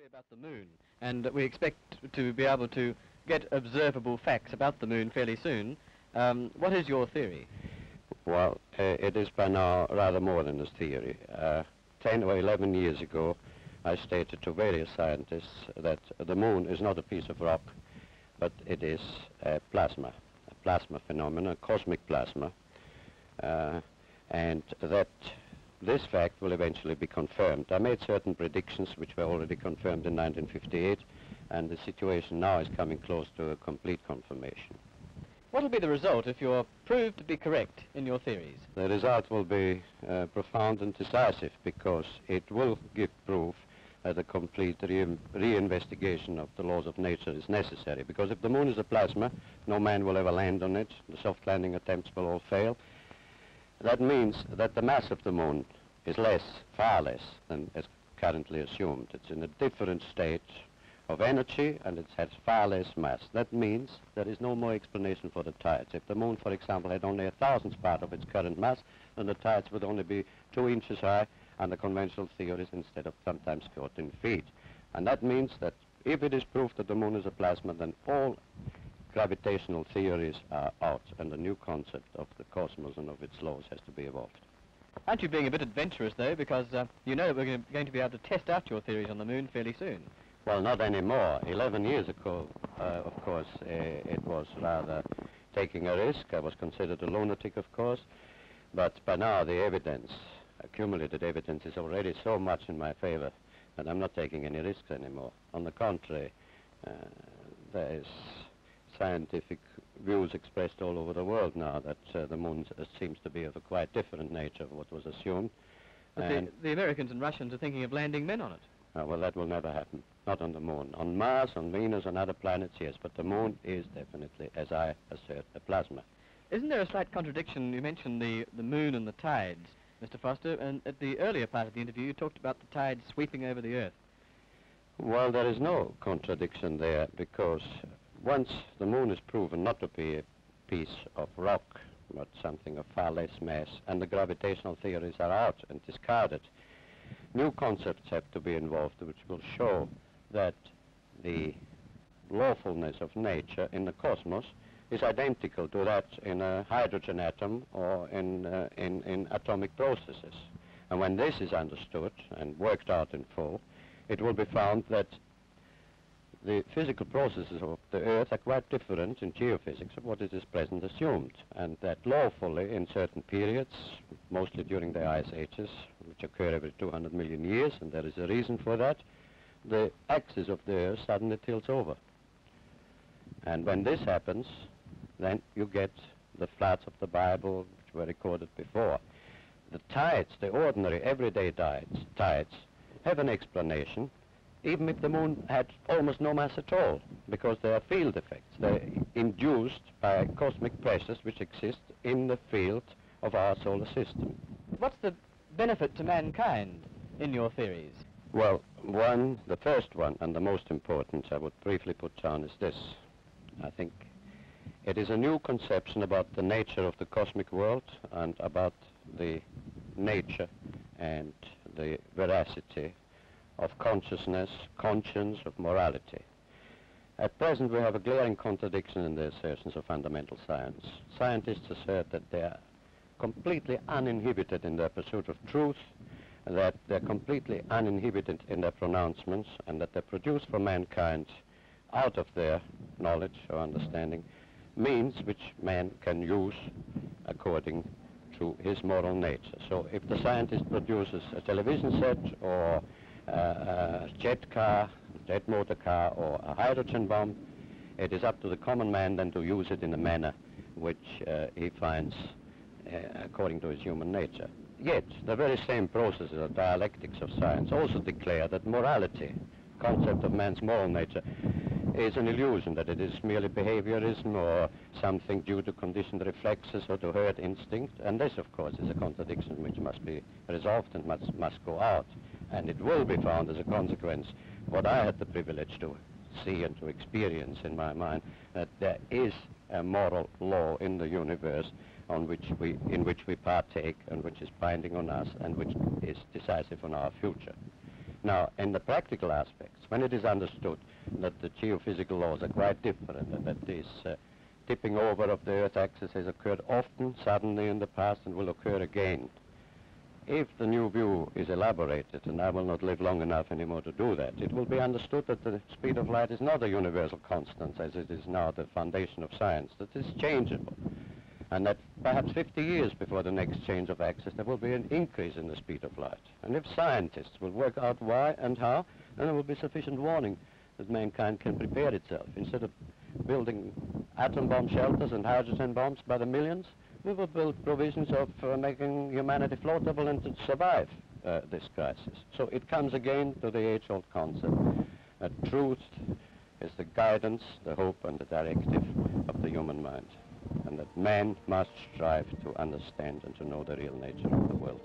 theory about the moon, and we expect to be able to get observable facts about the moon fairly soon. Um, what is your theory? Well, uh, it is by now rather more than a theory. Uh, 10 or 11 years ago, I stated to various scientists that the moon is not a piece of rock, but it is a plasma, a plasma phenomenon, a cosmic plasma, uh, and that this fact will eventually be confirmed. I made certain predictions which were already confirmed in 1958, and the situation now is coming close to a complete confirmation. What will be the result if you're proved to be correct in your theories? The result will be uh, profound and decisive because it will give proof that a complete re- reinvestigation of the laws of nature is necessary. Because if the moon is a plasma, no man will ever land on it. The soft landing attempts will all fail. That means that the mass of the moon is less, far less than is currently assumed. It's in a different state of energy and it has far less mass. That means there is no more explanation for the tides. If the moon, for example, had only a thousandth part of its current mass, then the tides would only be two inches high under conventional theories instead of sometimes 14 feet. And that means that if it is proved that the moon is a plasma, then all gravitational theories are out and a new concept of the cosmos and of its laws has to be evolved. Aren't you being a bit adventurous, though, because uh, you know we're going to, be able to test out your theories on the moon fairly soon? Well, not anymore. Eleven years ago, uh, of course, uh, it was rather taking a risk. I was considered a lunatic, of course. But by now, the evidence, accumulated evidence, is already so much in my favor that I'm not taking any risks anymore. On the contrary, uh, there is scientific views expressed all over the world now that uh, the moon s- seems to be of a quite different nature of what was assumed. But And- the, the Americans and Russians are thinking of landing men on it. Uh, well, that will never happen. Not on the moon. On Mars, on Venus, on other planets, yes. But the moon is definitely, as I assert, a plasma. Isn't there a slight contradiction? You mentioned the, the moon and the tides, Mr. Foster, and at the earlier part of the interview you talked about the tides sweeping over the Earth. Well, there is no contradiction there because once the moon is proven not to be a piece of rock, but something of far less mass, and the gravitational theories are out and discarded, new concepts have to be involved which will show that the lawfulness of nature in the cosmos is identical to that in a hydrogen atom or in, uh, in, in atomic processes. And when this is understood and worked out in full, it will be found that the physical processes of the Earth are quite different in geophysics of what is at present assumed, and that lawfully in certain periods, mostly during the ice ages, which occur every 200 million years, and there is a reason for that, the axis of the Earth suddenly tilts over. And when this happens, then you get the floods of the Bible, which were recorded before. The tides, the ordinary, everyday tides, tides, have an explanation, even if the moon had almost no mass at all, because they are field effects. They're induced by cosmic pressures which exist in the field of our solar system. What's the benefit to mankind in your theories? Well, one, the first one, and the most important I would briefly put down is this. I think it is a new conception about the nature of the cosmic world and about the nature and the veracity of consciousness, conscience, of morality. At present, we have a glaring contradiction in the assertions of fundamental science. Scientists assert that they are completely uninhibited in their pursuit of truth, that they're completely uninhibited in their pronouncements, and that they produce for mankind, out of their knowledge or understanding, means which man can use according to his moral nature. So if the scientist produces a television set or a jet car, jet motor car, or a hydrogen bomb, it is up to the common man then to use it in a manner which uh, he finds uh, according to his human nature. Yet, the very same processes of dialectics of science also declare that morality, concept of man's moral nature, is an illusion, that it is merely behaviorism or something due to conditioned reflexes or to herd instinct. And this, of course, is a contradiction which must be resolved and must, must go out. And it will be found as a consequence, what I had the privilege to see and to experience in my mind, that there is a moral law in the universe on which we, in which we partake and which is binding on us and which is decisive on our future. Now, in the practical aspects, when it is understood that the geophysical laws are quite different and that this uh, tipping over of the Earth axis has occurred often, suddenly in the past, and will occur again, if the new view is elaborated, and I will not live long enough anymore to do that, it will be understood that the speed of light is not a universal constant as it is now the foundation of science, that it's changeable. And that perhaps 50 years before the next change of axis, there will be an increase in the speed of light. And if scientists will work out why and how, then there will be sufficient warning that mankind can prepare itself. Instead of building atom bomb shelters and hydrogen bombs by the millions, we will build provisions of uh, making humanity floatable and to survive uh, this crisis. So it comes again to the age-old concept that truth is the guidance, the hope and the directive of the human mind and that man must strive to understand and to know the real nature of the world.